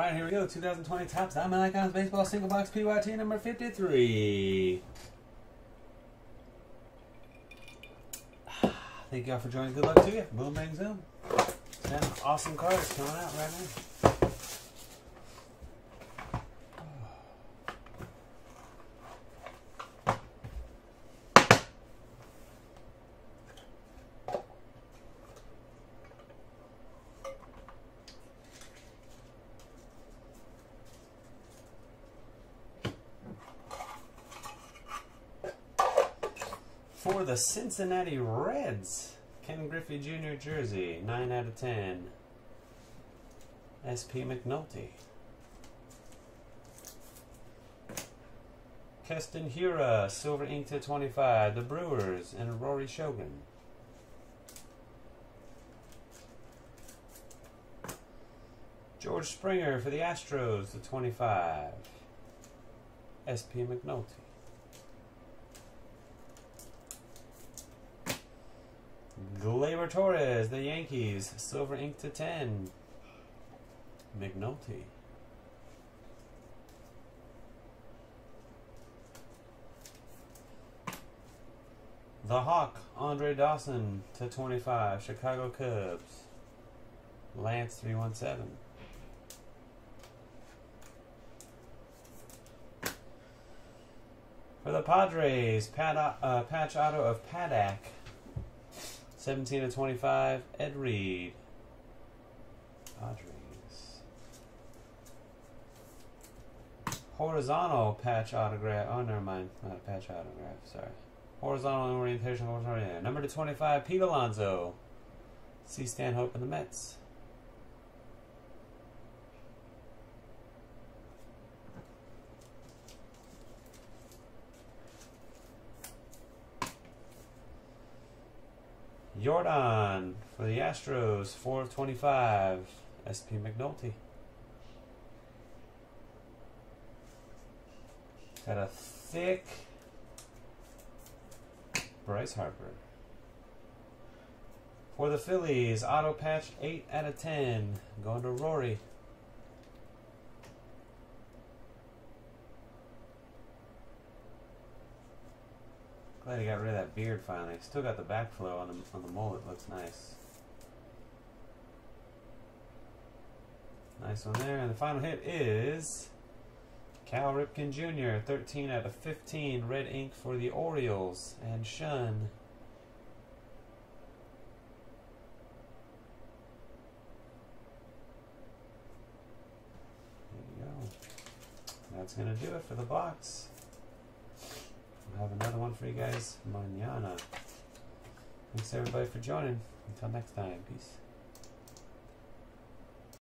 Right, here we go. 2020 Topps Diamond Icons Baseball Single Box PYT number 53. Thank y'all for joining. Good luck to you. Boom, bang, zoom. Ten awesome cards coming out right now. For the Cincinnati Reds, Ken Griffey Jr. jersey, 9 out of 10. SP McNulty. Keston Hiura, silver ink to 25. The Brewers and Rory Shogun. George Springer for the Astros, the 25. SP McNulty. Gleyber Torres, the Yankees, silver ink to 10. McNulty. The Hawk, Andre Dawson to 25, Chicago Cubs. Lance 317. For the Padres, Pat, uh, patch auto of Paddock. 17 to 25, Ed Reed. Padres. Horizontal patch autograph. Oh, never mind. Not a patch autograph. Sorry. Horizontal orientation. Horizontal. Number to 25, Pete Alonso. C. Stanhope and the Mets. Jordan for the Astros, 4 of 25. SP McNulty. Got a thick Bryce Harper. For the Phillies, auto patch 8 out of 10. Going to Rory. Glad got rid of that beard finally. Still got the backflow on the on the mullet. Looks nice. Nice one there. And the final hit is Cal Ripken Jr. 13 out of 15. Red ink for the Orioles and Shun. There you go. That's going to do it for the box. We'll have another one for you guys manana. Thanks everybody for joining. Until next time, peace.